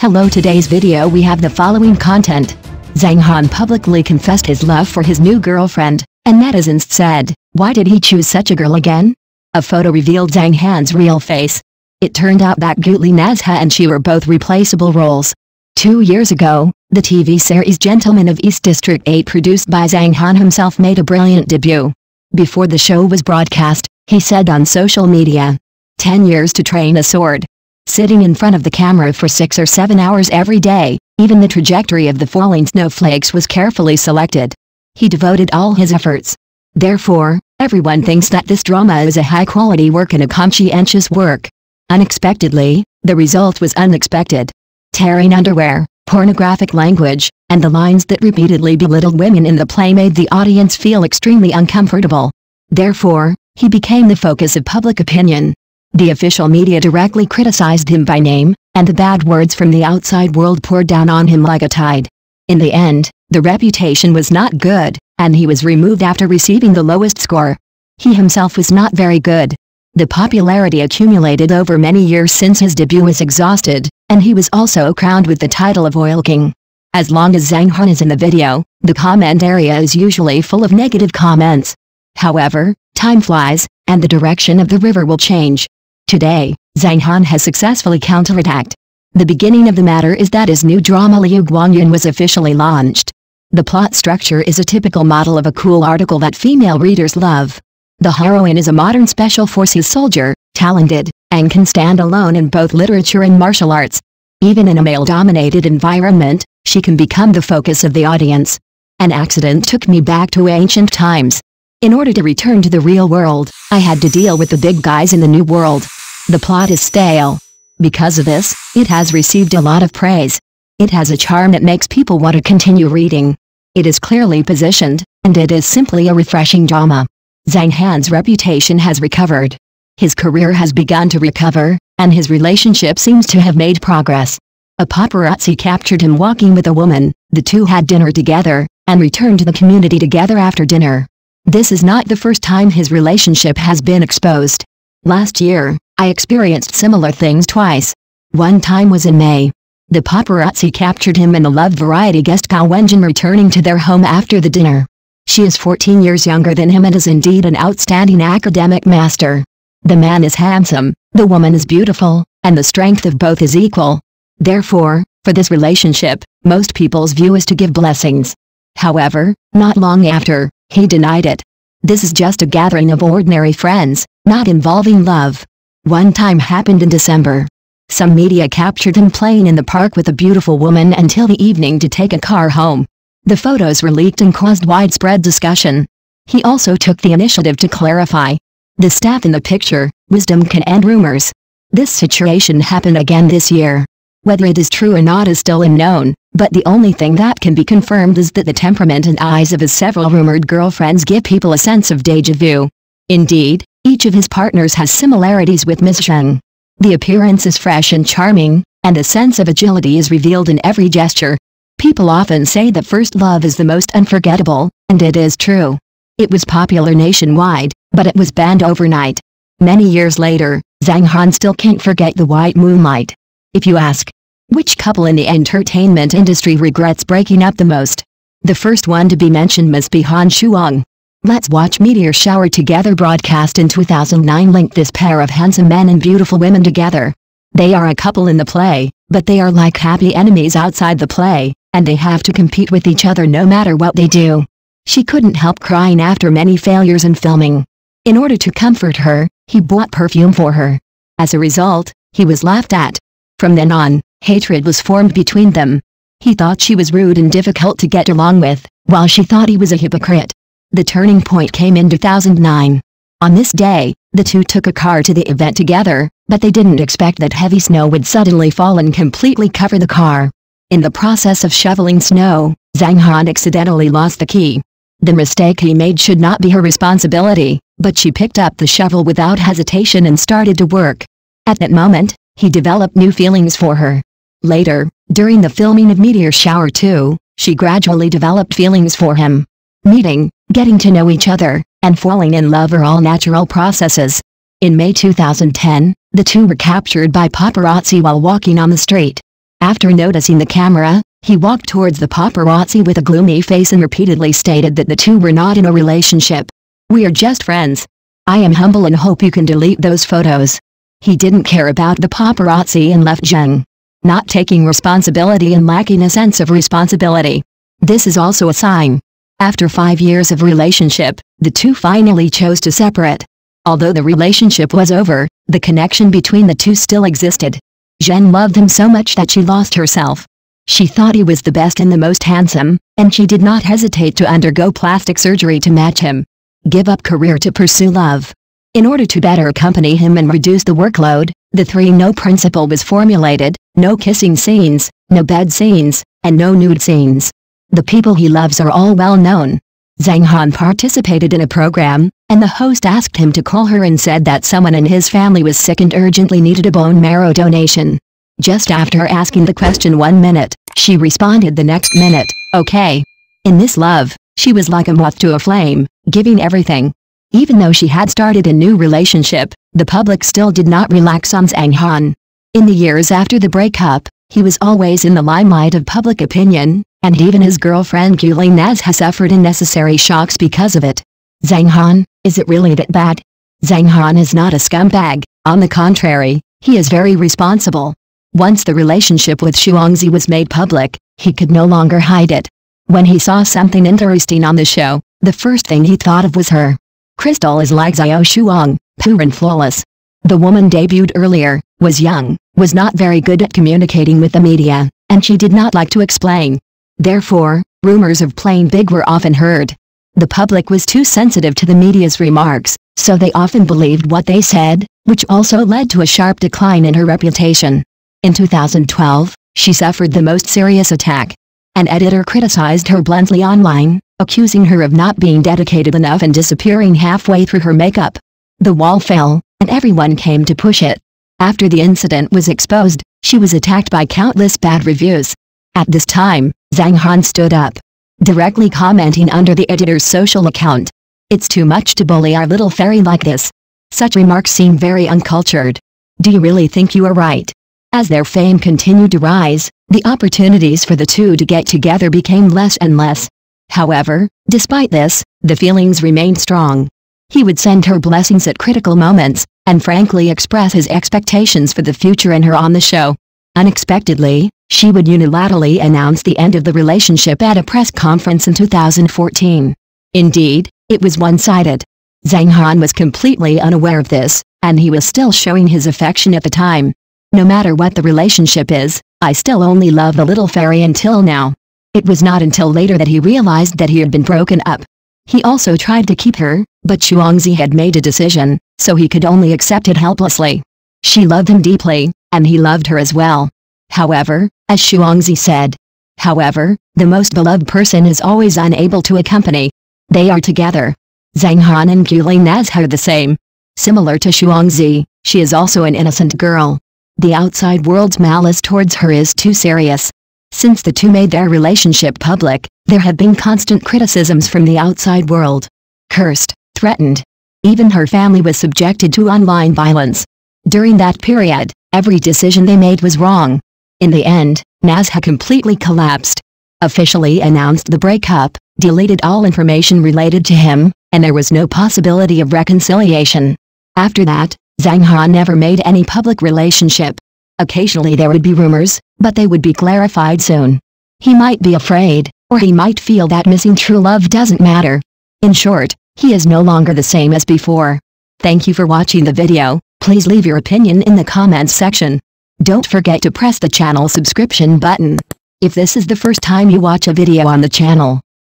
Hello today's video we have the following content. Zhang Han publicly confessed his love for his new girlfriend, and netizens said, why did he choose such a girl again? A photo revealed Zhang Han's real face. It turned out that Gutli Nazha and she were both replaceable roles. Two years ago, the TV series Gentlemen of East District 8 produced by Zhang Han himself made a brilliant debut. Before the show was broadcast, he said on social media, 10 years to train a sword. Sitting in front of the camera for 6 or 7 hours every day, even the trajectory of the falling snowflakes was carefully selected. He devoted all his efforts. Therefore, everyone thinks that this drama is a high-quality work and a conscientious work. Unexpectedly, the result was unexpected tearing underwear, pornographic language, and the lines that repeatedly belittled women in the play made the audience feel extremely uncomfortable. Therefore, he became the focus of public opinion. The official media directly criticized him by name, and the bad words from the outside world poured down on him like a tide. In the end, the reputation was not good, and he was removed after receiving the lowest score. He himself was not very good. The popularity accumulated over many years since his debut was exhausted, and he was also crowned with the title of Oil King. As long as Zhang Han is in the video, the comment area is usually full of negative comments. However, time flies, and the direction of the river will change. Today, Zhang Han has successfully counterattacked. The beginning of the matter is that his new drama Liu Guanyin was officially launched. The plot structure is a typical model of a cool article that female readers love. The heroine is a modern special forces soldier, talented, and can stand alone in both literature and martial arts. Even in a male-dominated environment, she can become the focus of the audience. An accident took me back to ancient times. In order to return to the real world, I had to deal with the big guys in the new world. The plot is stale. Because of this, it has received a lot of praise. It has a charm that makes people want to continue reading. It is clearly positioned, and it is simply a refreshing drama. Zhang Han's reputation has recovered. His career has begun to recover, and his relationship seems to have made progress. A paparazzi captured him walking with a woman, the two had dinner together, and returned to the community together after dinner. This is not the first time his relationship has been exposed. Last year, I experienced similar things twice. One time was in May. The paparazzi captured him and the Love Variety guest Gao Wenjin returning to their home after the dinner. She is 14 years younger than him and is indeed an outstanding academic master. The man is handsome, the woman is beautiful, and the strength of both is equal. Therefore, for this relationship, most people's view is to give blessings. However, not long after, he denied it. This is just a gathering of ordinary friends, not involving love. One time happened in December. Some media captured him playing in the park with a beautiful woman until the evening to take a car home. The photos were leaked and caused widespread discussion. He also took the initiative to clarify. The staff in the picture, wisdom can end rumors. This situation happened again this year. Whether it is true or not is still unknown, but the only thing that can be confirmed is that the temperament and eyes of his several rumored girlfriends give people a sense of deja vu. Indeed, each of his partners has similarities with Miss Shen. The appearance is fresh and charming, and a sense of agility is revealed in every gesture. People often say that first love is the most unforgettable, and it is true. It was popular nationwide, but it was banned overnight. Many years later, Zhang Han still can't forget the white moonlight. If you ask, which couple in the entertainment industry regrets breaking up the most? The first one to be mentioned must be Han Shuang. Let's watch Meteor Shower together broadcast in 2009 linked this pair of handsome men and beautiful women together. They are a couple in the play, but they are like happy enemies outside the play and they have to compete with each other no matter what they do. She couldn't help crying after many failures in filming. In order to comfort her, he bought perfume for her. As a result, he was laughed at. From then on, hatred was formed between them. He thought she was rude and difficult to get along with, while she thought he was a hypocrite. The turning point came in 2009. On this day, the two took a car to the event together, but they didn't expect that heavy snow would suddenly fall and completely cover the car. In the process of shoveling snow, Zhang Han accidentally lost the key. The mistake he made should not be her responsibility, but she picked up the shovel without hesitation and started to work. At that moment, he developed new feelings for her. Later, during the filming of Meteor Shower 2, she gradually developed feelings for him. Meeting, getting to know each other, and falling in love are all natural processes. In May 2010, the two were captured by paparazzi while walking on the street. After noticing the camera, he walked towards the paparazzi with a gloomy face and repeatedly stated that the two were not in a relationship. We are just friends. I am humble and hope you can delete those photos. He didn't care about the paparazzi and left Zheng. Not taking responsibility and lacking a sense of responsibility. This is also a sign. After five years of relationship, the two finally chose to separate. Although the relationship was over, the connection between the two still existed. Zheng loved him so much that she lost herself. She thought he was the best and the most handsome, and she did not hesitate to undergo plastic surgery to match him. Give up career to pursue love. In order to better accompany him and reduce the workload, the three-no principle was formulated, no kissing scenes, no bed scenes, and no nude scenes. The people he loves are all well known. Zhang Han participated in a program, and the host asked him to call her and said that someone in his family was sick and urgently needed a bone marrow donation. Just after asking the question one minute, she responded the next minute, okay. In this love, she was like a moth to a flame, giving everything. Even though she had started a new relationship, the public still did not relax on Zhang Han. In the years after the breakup, he was always in the limelight of public opinion, and even his girlfriend Guli Naz has suffered unnecessary shocks because of it. Zhang Han, is it really that bad? Zhang Han is not a scumbag, on the contrary, he is very responsible. Once the relationship with Shuangzi was made public, he could no longer hide it. When he saw something interesting on the show, the first thing he thought of was her. Crystal is like Xiao Shuang, pure and flawless. The woman debuted earlier, was young, was not very good at communicating with the media, and she did not like to explain. Therefore, rumors of playing big were often heard. The public was too sensitive to the media's remarks, so they often believed what they said, which also led to a sharp decline in her reputation. In 2012, she suffered the most serious attack. An editor criticized her bluntly online, accusing her of not being dedicated enough and disappearing halfway through her makeup. The wall fell, and everyone came to push it. After the incident was exposed, she was attacked by countless bad reviews. At this time, Zhang Han stood up, directly commenting under the editor's social account. It's too much to bully our little fairy like this. Such remarks seem very uncultured. Do you really think you are right? As their fame continued to rise, the opportunities for the two to get together became less and less. However, despite this, the feelings remained strong. He would send her blessings at critical moments, and frankly express his expectations for the future and her on the show. Unexpectedly, she would unilaterally announce the end of the relationship at a press conference in 2014. Indeed, it was one-sided. Zhang Han was completely unaware of this, and he was still showing his affection at the time. No matter what the relationship is, I still only love the little fairy until now. It was not until later that he realized that he had been broken up. He also tried to keep her, but Shuangzi had made a decision, so he could only accept it helplessly. She loved him deeply, and he loved her as well. However, as Shuangzi said, however, the most beloved person is always unable to accompany. They are together. Zhang Han and Guli Naz are the same. Similar to Shuangzi, she is also an innocent girl. The outside world's malice towards her is too serious. Since the two made their relationship public, there have been constant criticisms from the outside world. Cursed, threatened. Even her family was subjected to online violence. During that period, every decision they made was wrong. In the end, Nazha completely collapsed. Officially announced the breakup, deleted all information related to him, and there was no possibility of reconciliation. After that, Zhang Han never made any public relationship. Occasionally there would be rumors, but they would be clarified soon. He might be afraid, or he might feel that missing true love doesn't matter. In short, he is no longer the same as before. Thank you for watching the video, please leave your opinion in the comments section. Don't forget to press the channel subscription button. If this is the first time you watch a video on the channel,